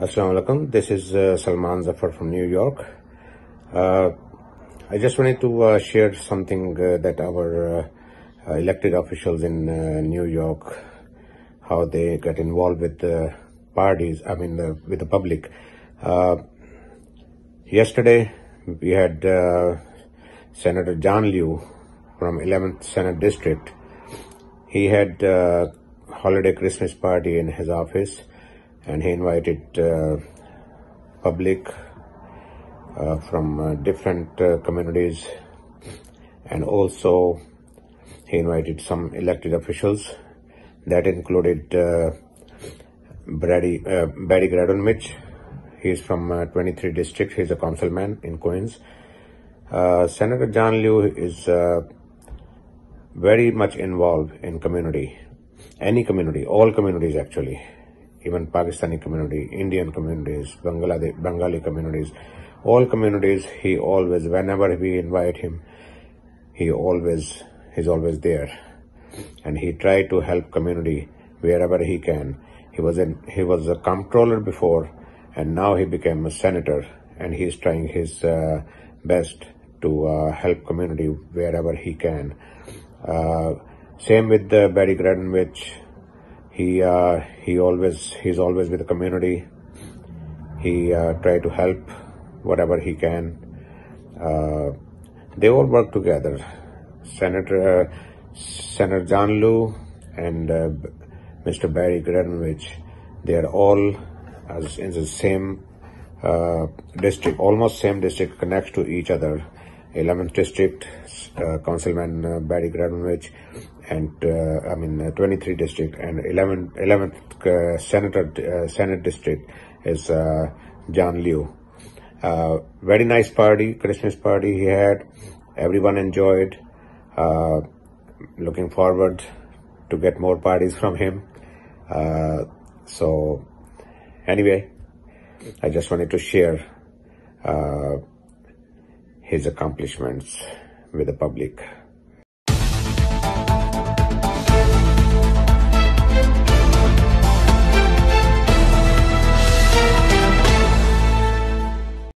Assalamu alaikum. This is uh, Salman Zafar from New York. Uh, I just wanted to uh, share something uh, that our uh, elected officials in uh, New York, how they get involved with the parties, I mean, the, with the public. Yesterday, we had Senator John Liu from 11th Senate District. He had uh, holiday Christmas party in his office, and he invited uh, public uh, from uh, different uh, communities, and also he invited some elected officials. That included uh, Brady uh, Barry Grodenchik. He's from uh, 23 district. He's a councilman in Queens. Uh, Senator John Liu is very much involved in community, any community, all communities actually, even Pakistani community, Indian communities, Bangladesh, Bengali communities, all communities. He always, whenever we invite him, he always, he's always there, and he tried to help community wherever he can. He was in, he was a comptroller before, and now he became a senator, and he's trying his uh, best to uh, help community wherever he can. Uh, same with uh, Barry Grodenchik. He uh, he always he's always with the community. He uh, try to help whatever he can. Uh, they all work together. Senator uh, Senator John Liu and uh, Mr. Barry Grodenchik, they are all as in the same uh, district, almost same district, connects to each other. 11th district, Councilman Barry Grodenchik, and uh, I mean uh, 23 district, and 11th 11th uh, Senator Senate district is John Liu. Very nice party, Christmas party he had. Everyone enjoyed. Looking forward to get more parties from him. So anyway, I just wanted to share uh, his accomplishments with the public.